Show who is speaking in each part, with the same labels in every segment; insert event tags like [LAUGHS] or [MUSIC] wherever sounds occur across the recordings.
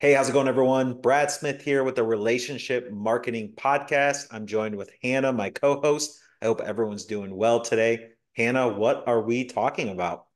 Speaker 1: Hey, how's it going, everyone? Brad Smith here with the Relationship Marketing Podcast. I'm joined with Hannah, my co host. I hope everyone's doing well today. Hannah, what are we talking about?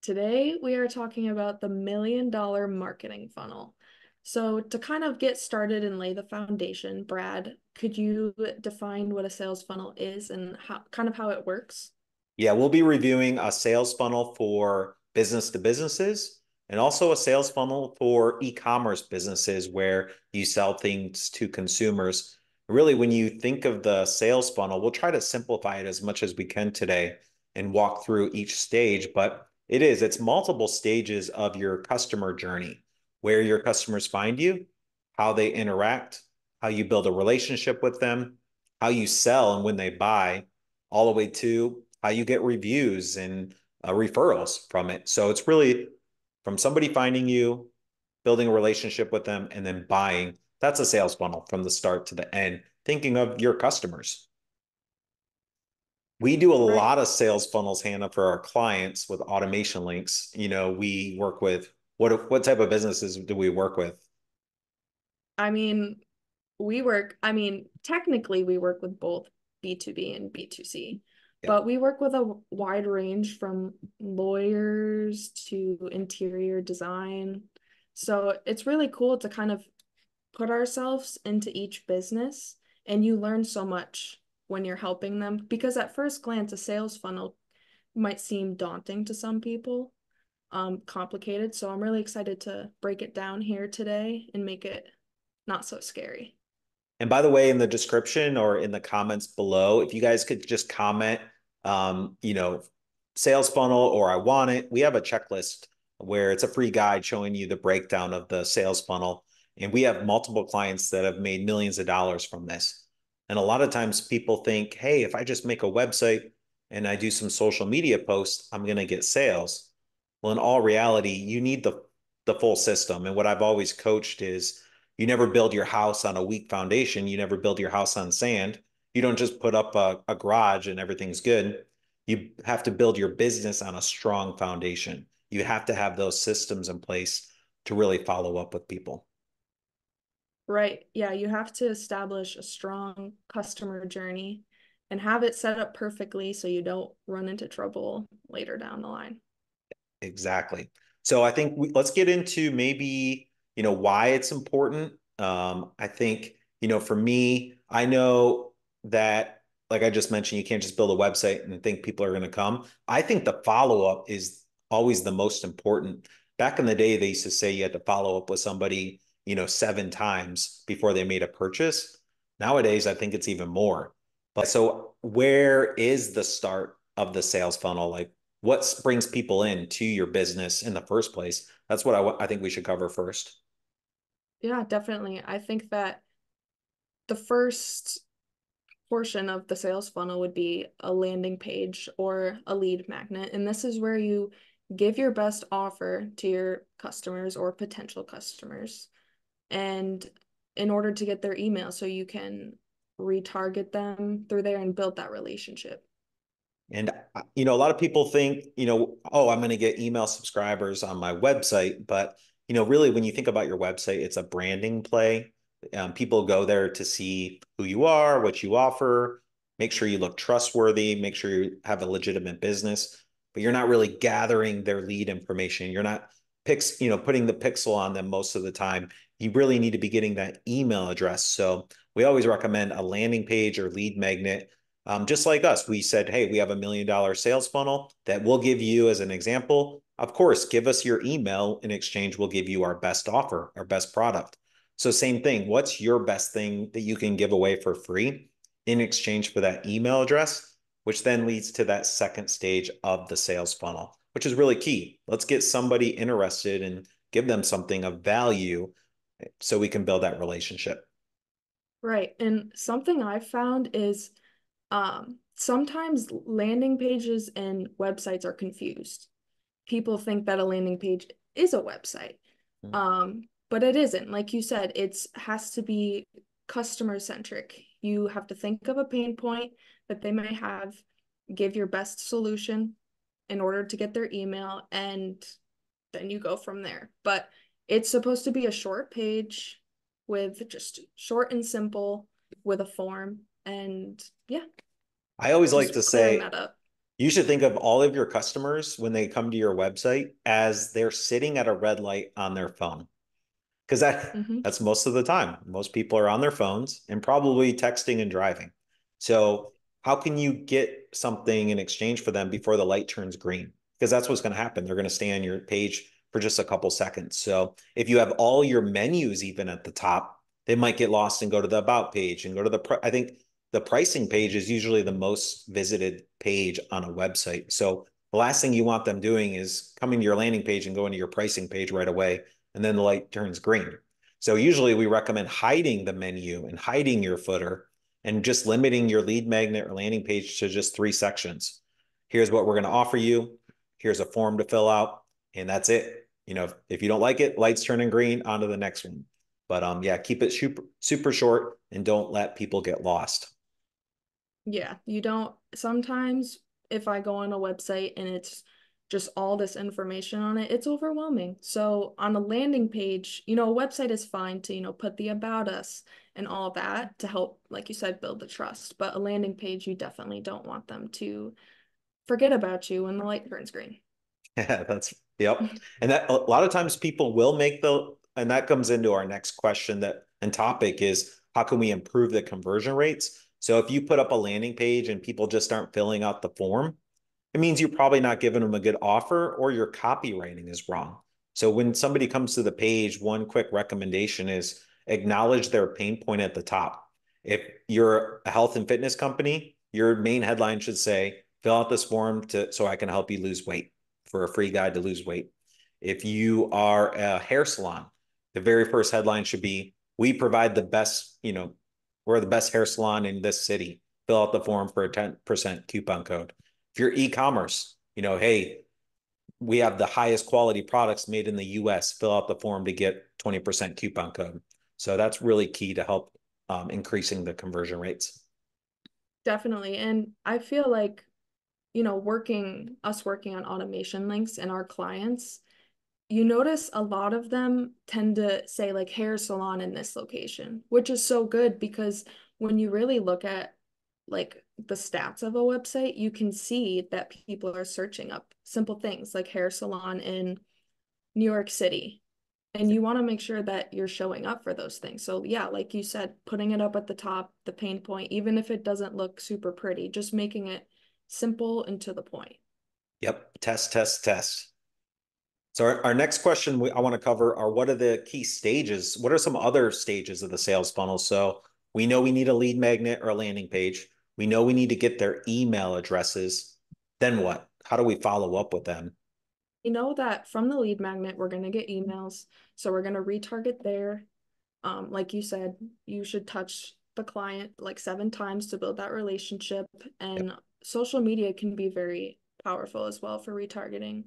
Speaker 2: Today, we are talking about the million dollar marketing funnel. So, to kind of get started and lay the foundation, Brad, could you define what a sales funnel is and how kind of how it works?
Speaker 1: Yeah, we'll be reviewing a sales funnel for business to businesses and also a sales funnel for e-commerce businesses where you sell things to consumers. Really, when you think of the sales funnel, we'll try to simplify it as much as we can today and walk through each stage, but it is, it's multiple stages of your customer journey, where your customers find you, how they interact, how you build a relationship with them, how you sell and when they buy, all the way to how you get reviews and uh, referrals from it. So it's really from somebody finding you, building a relationship with them, and then buying. That's a sales funnel from the start to the end, thinking of your customers. We do a right. lot of sales funnels, Hannah, for our clients with automation links. You know, we work with what what type of businesses do we work with?
Speaker 2: I mean, we work, I mean, technically we work with both B2B and B2C. But we work with a wide range from lawyers to interior design. So it's really cool to kind of put ourselves into each business and you learn so much when you're helping them because at first glance a sales funnel might seem daunting to some people um complicated. So i'm really excited to break it down here today and make it not so scary.
Speaker 1: And by the way in the description or in the comments below if you guys could just comment um, you know, sales funnel or I want it. We have a checklist where it's a free guide showing you the breakdown of the sales funnel. And we have multiple clients that have made millions of dollars from this. And a lot of times people think, hey, if I just make a website and I do some social media posts, I'm going to get sales. Well, in all reality, you need the, the full system. And what I've always coached is you never build your house on a weak foundation, you never build your house on sand you don't just put up a, a garage and everything's good. You have to build your business on a strong foundation. You have to have those systems in place to really follow up with people.
Speaker 2: Right. Yeah. You have to establish a strong customer journey and have it set up perfectly so you don't run into trouble later down the line.
Speaker 1: Exactly. So I think we, let's get into maybe, you know, why it's important. Um, I think, you know, for me, I know that like I just mentioned, you can't just build a website and think people are going to come. I think the follow up is always the most important. Back in the day, they used to say you had to follow up with somebody, you know, seven times before they made a purchase. Nowadays, I think it's even more. But so, where is the start of the sales funnel? Like, what brings people in to your business in the first place? That's what I, I think we should cover first.
Speaker 2: Yeah, definitely. I think that the first portion of the sales funnel would be a landing page or a lead magnet. And this is where you give your best offer to your customers or potential customers. And in order to get their email, so you can retarget them through there and build that relationship.
Speaker 1: And, uh, you know, a lot of people think, you know, oh, I'm going to get email subscribers on my website. But, you know, really, when you think about your website, it's a branding play. Um, people go there to see who you are, what you offer, make sure you look trustworthy, make sure you have a legitimate business, but you're not really gathering their lead information. You're not pix, you know, putting the pixel on them most of the time. You really need to be getting that email address. So we always recommend a landing page or lead magnet. Um, just like us, we said, hey, we have a million dollar sales funnel that we'll give you as an example. Of course, give us your email in exchange. We'll give you our best offer, our best product. So same thing. What's your best thing that you can give away for free in exchange for that email address, which then leads to that second stage of the sales funnel, which is really key. Let's get somebody interested and give them something of value so we can build that relationship.
Speaker 2: Right. And something I've found is um, sometimes landing pages and websites are confused. People think that a landing page is a website. Mm-hmm. Um, but it isn't like you said it's has to be customer centric you have to think of a pain point that they may have give your best solution in order to get their email and then you go from there but it's supposed to be a short page with just short and simple with a form. And yeah.
Speaker 1: I always like to say you should think of all of your customers when they come to your website as they're sitting at a red light on their phone. Because that mm-hmm. that's most of the time. Most people are on their phones and probably texting and driving. So how can you get something in exchange for them before the light turns green? Because that's what's going to happen. They're going to stay on your page for just a couple seconds. So if you have all your menus even at the top, they might get lost and go to the about page and go to the I think the pricing page is usually the most visited page on a website. So the last thing you want them doing is coming to your landing page and going to your pricing page right away and then the light turns green. So usually we recommend hiding the menu and hiding your footer and just limiting your lead magnet or landing page to just three sections. Here's what we're going to offer you. Here's a form to fill out, and that's it. You know, if, if you don't like it, lights turning green, on to the next one. But um, yeah, keep it super super short and don't let people get lost.
Speaker 2: Yeah, you don't. Sometimes if I go on a website and it's just all this information on it, it's overwhelming. So on a landing page, you know, a website is fine to, you know, put the about us and all that to help, like you said, build the trust. But a landing page, you definitely don't want them to forget about you when the light turns green. [LAUGHS]
Speaker 1: Yeah, that's yep. [LAUGHS] and that a lot of times people will make the and that comes into our next question that and topic is how can we improve the conversion rates? So if you put up a landing page and people just aren't filling out the form, it means you're probably not giving them a good offer or your copywriting is wrong. So when somebody comes to the page, one quick recommendation is acknowledge their pain point at the top. If you're a health and fitness company, your main headline should say, fill out this form to so I can help you lose weight for a free guide to lose weight. If you are a hair salon, the very first headline should be, we provide the best, you know, we're the best hair salon in this city. Fill out the form for a 10% coupon code. If you're e-commerce, you know, hey, we have the highest quality products made in the US. Fill out the form to get 20% coupon code. So that's really key to help um, increasing the conversion rates.
Speaker 2: Definitely. And I feel like, you know, working, us working on automation links and our clients, you notice a lot of them tend to say like hair salon in this location, which is so good because when you really look at like the stats of a website, you can see that people are searching up simple things like hair salon in New York City. And you want to make sure that you're showing up for those things. So yeah like you said putting it up at the top the pain point even if it doesn't look super pretty just making it simple and to the point.
Speaker 1: Yep. Test test test. So our, our next question we, i want to cover are what are the key stages? What are some other stages of the sales funnel? So we know we need a lead magnet or a landing page we know we need to get their email addresses then what how do we follow up with them
Speaker 2: we know that from the lead magnet, we're going to get emails. So we're going to retarget there. Um, like you said, you should touch the client like seven times to build that relationship. And yep. social media can be very powerful as well for retargeting.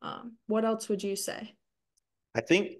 Speaker 2: Um, what else would you say?
Speaker 1: I think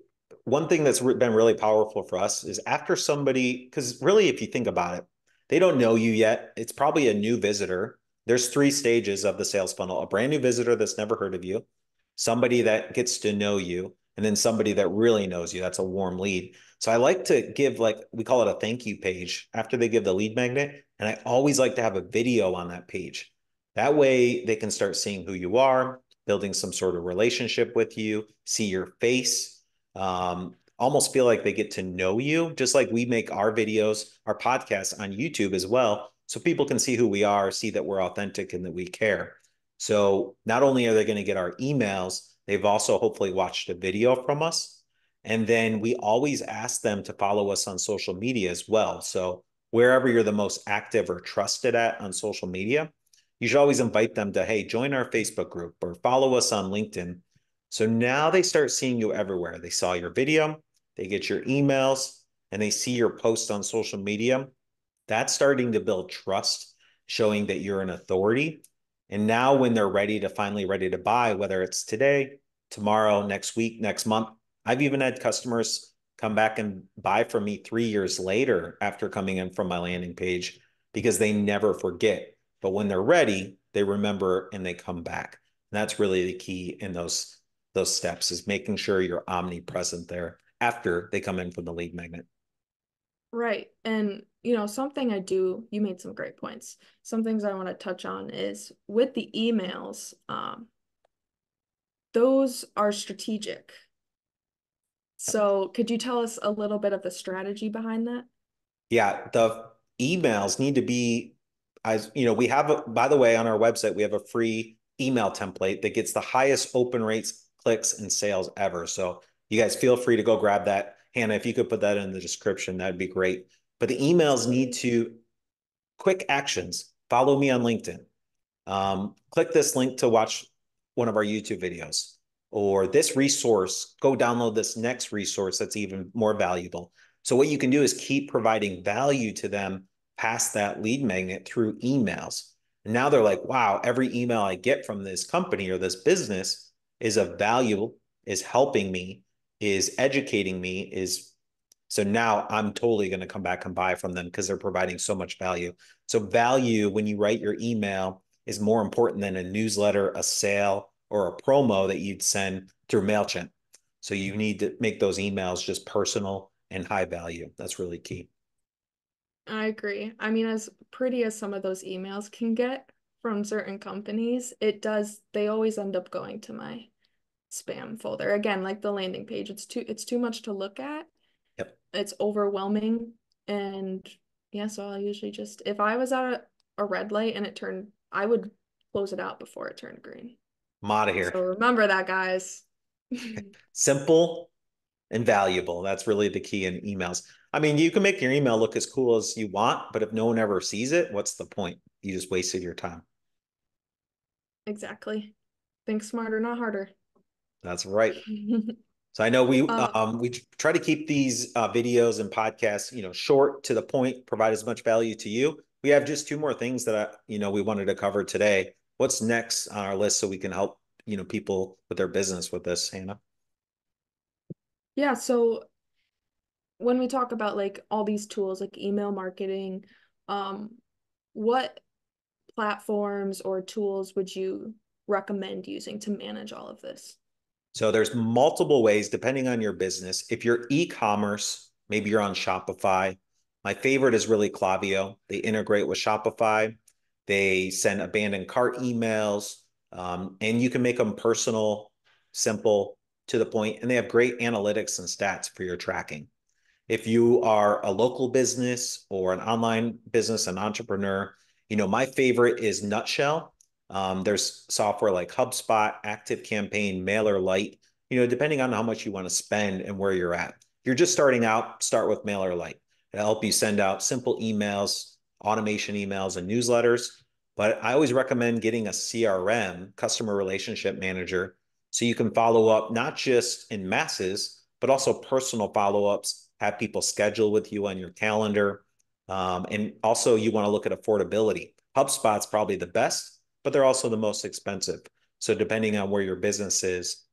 Speaker 1: one thing that's been really powerful for us is after somebody, because really, if you think about it, they don't know you yet. It's probably a new visitor. There's three stages of the sales funnel a brand new visitor that's never heard of you, somebody that gets to know you, and then somebody that really knows you. That's a warm lead. So I like to give like we call it a thank you page after they give the lead magnet. And I always like to have a video on that page. That way they can start seeing who you are, building some sort of relationship with you, see your face, um, almost feel like they get to know you, just like we make our videos, our podcasts on YouTube as well. So people can see who we are, see that we're authentic and that we care. So not only are they going to get our emails, they've also hopefully watched a video from us. And then we always ask them to follow us on social media as well. So wherever you're the most active or trusted at on social media, you should always invite them to, hey, join our Facebook group or follow us on LinkedIn. So now they start seeing you everywhere. They saw your video, they get your emails, and they see your post on social media. That's starting to build trust, showing that you're an authority and now when they're ready to finally ready to buy, whether it's today, tomorrow, next week, next month, I've even had customers come back and buy from me three years later after coming in from my landing page because they never forget. But when they're ready, they remember and they come back. And that's really the key in those those steps is making sure you're omnipresent there after they come in from the lead magnet.
Speaker 2: Right. And, you know, something I do, you made some great points. Some things I want to touch on is with the emails, um, those are strategic. So could you tell us a little bit of the strategy behind that?
Speaker 1: Yeah, the emails need to be as you know, we have a by the way, on our website, we have a free email template that gets the highest open rates, clicks, and sales ever. So you guys feel free to go grab that. Hannah, if you could put that in the description, that'd be great. But the emails need to quick actions. Follow me on LinkedIn. Um, click this link to watch one of our YouTube videos or this resource, go download this next resource that's even more valuable. So what you can do is keep providing value to them past that lead magnet through emails. And now they're like, wow, every email I get from this company or this business is of value, is helping me, is educating me, is so now I'm totally going to come back and buy from them because they're providing so much value. So value when you write your email is more important than a newsletter, a sale, or a promo that you'd send through MailChimp. So you need to make those emails just personal and high value. That's really key.
Speaker 2: I agree. I mean, as pretty as some of those emails can get from certain companies, it does, they always end up going to my spam folder. Again, like the landing page, it's too it's too much to look at.
Speaker 1: Yep.
Speaker 2: It's overwhelming. And yeah, so I'll usually just if I was at a, a red light and it turned I would close it out before it turned green.
Speaker 1: I'm out of here.
Speaker 2: So remember that, guys. [LAUGHS]
Speaker 1: Simple and valuable. That's really the key in emails. I mean, you can make your email look as cool as you want, but if no one ever sees it, what's the point? You just wasted your time.
Speaker 2: Exactly. Think smarter, not harder.
Speaker 1: That's right. [LAUGHS] so I know we uh, um we try to keep these uh, videos and podcasts, you know, short to the point, provide as much value to you. We have just two more things that I, you know, we wanted to cover today. What's next on our list so we can help, you know, people with their business with this, Hannah?
Speaker 2: Yeah, so when we talk about like all these tools like email marketing, um, what platforms or tools would you recommend using to manage all of this?
Speaker 1: So there's multiple ways depending on your business. If you're e-commerce, maybe you're on Shopify. My favorite is really Klaviyo. They integrate with Shopify. They send abandoned cart emails, um, and you can make them personal, simple, to the point, and they have great analytics and stats for your tracking. If you are a local business or an online business, an entrepreneur, you know, my favorite is Nutshell. Um, there's software like HubSpot, Active Campaign, MailerLite, you know, depending on how much you want to spend and where you're at. If you're just starting out, start with MailerLite. It'll help you send out simple emails, automation emails, and newsletters. But I always recommend getting a CRM, customer relationship manager, so you can follow up not just in masses, but also personal follow ups have people schedule with you on your calendar. Um, and also, you want to look at affordability. HubSpot's probably the best, but they're also the most expensive. So, depending on where your business is,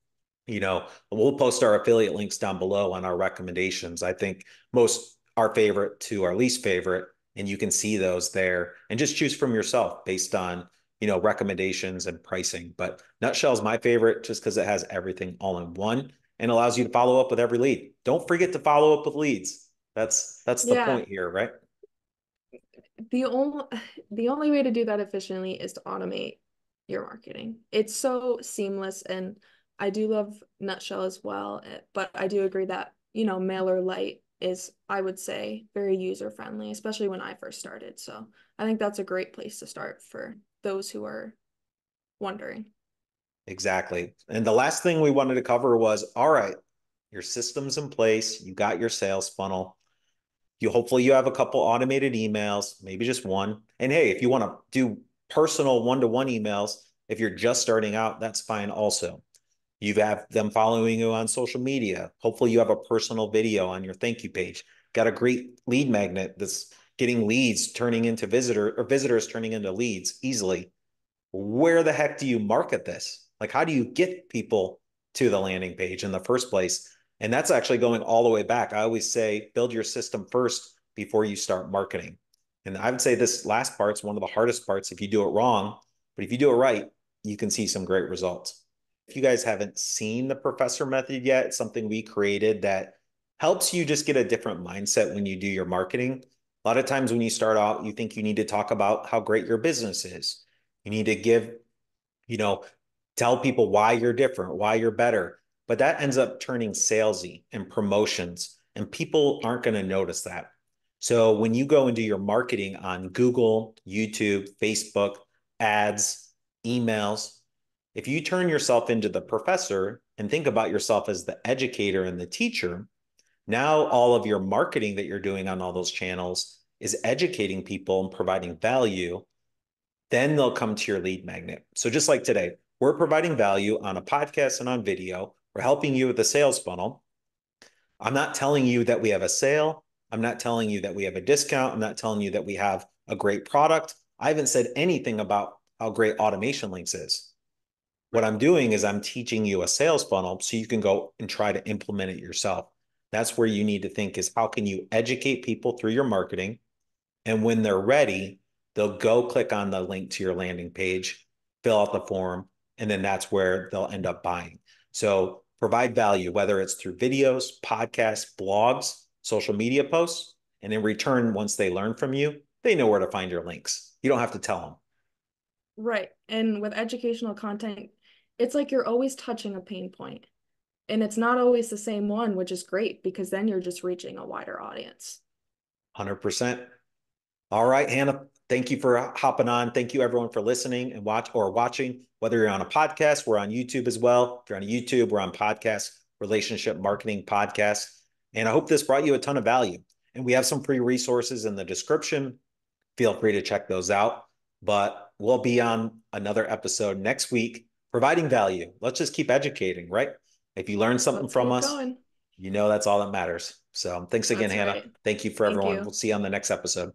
Speaker 1: you know, we'll post our affiliate links down below on our recommendations. I think most our favorite to our least favorite, and you can see those there and just choose from yourself based on you know recommendations and pricing. But Nutshell is my favorite just because it has everything all in one and allows you to follow up with every lead. Don't forget to follow up with leads. That's that's the yeah. point here, right?
Speaker 2: The only [SIGHS] the only way to do that efficiently is to automate your marketing. It's so seamless and I do love Nutshell as well, eh, but I do agree that, you know, MailerLite is I would say very user friendly, especially when I first started. So, I think that's a great place to start for those who are wondering.
Speaker 1: Exactly. And the last thing we wanted to cover was all right, your system's in place, you got your sales funnel. You hopefully you have a couple automated emails, maybe just one. And hey, if you want to do personal one-to-one emails, if you're just starting out, that's fine also. You have them following you on social media. Hopefully you have a personal video on your thank you page. Got a great lead magnet that's getting leads turning into visitor or visitors turning into leads easily. Where the heck do you market this? Like, how do you get people to the landing page in the first place? And that's actually going all the way back. I always say build your system first before you start marketing. And I would say this last part's one of the hardest parts if you do it wrong. But if you do it right, you can see some great results. if you guys haven't seen the professor method yet, it's something we created that helps you just get a different mindset when you do your marketing. A lot of times when you start out, you think you need to talk about how great your business is. You need to give, you know, tell people why you're different, why you're better. But that ends up turning salesy and promotions, and people aren't going to notice that. So when you go into your marketing on Google, YouTube, Facebook, ads, emails, if you turn yourself into the professor and think about yourself as the educator and the teacher, now all of your marketing that you're doing on all those channels is educating people and providing value. Then they'll come to your lead magnet. So just like today, we're providing value on a podcast and on video. We're helping you with the sales funnel. I'm not telling you that we have a sale. I'm not telling you that we have a discount. I'm not telling you that we have a great product. I haven't said anything about how great automation links is. What I'm doing is I'm teaching you a sales funnel so you can go and try to implement it yourself. That's where you need to think is how can you educate people through your marketing? And when they're ready, they'll go click on the link to your landing page, fill out the form, and then that's where they'll end up buying. So provide value, whether it's through videos, podcasts, blogs, social media posts. And in return, once they learn from you, they know where to find your links. You don't have to tell them.
Speaker 2: Right. And with educational content, it's like you're always touching a pain point. And it's not always the same one, which is great because then you're just reaching a wider audience.
Speaker 1: 100%. All right, Hannah, thank you for hopping on. Thank you everyone for listening and watch or watching. Whether you're on a podcast, we're on YouTube as well. If you're on YouTube, we're on podcast, relationship marketing podcast. And I hope this brought you a ton of value. And we have some free resources in the description. Feel free to check those out. But we'll be on another episode next week, providing value. Let's just keep educating, right? If you learn something Let's from us, going. you know that's all that matters. So thanks again, that's Hannah. Right. Thank you for Thank everyone. You. We'll see you on the next episode.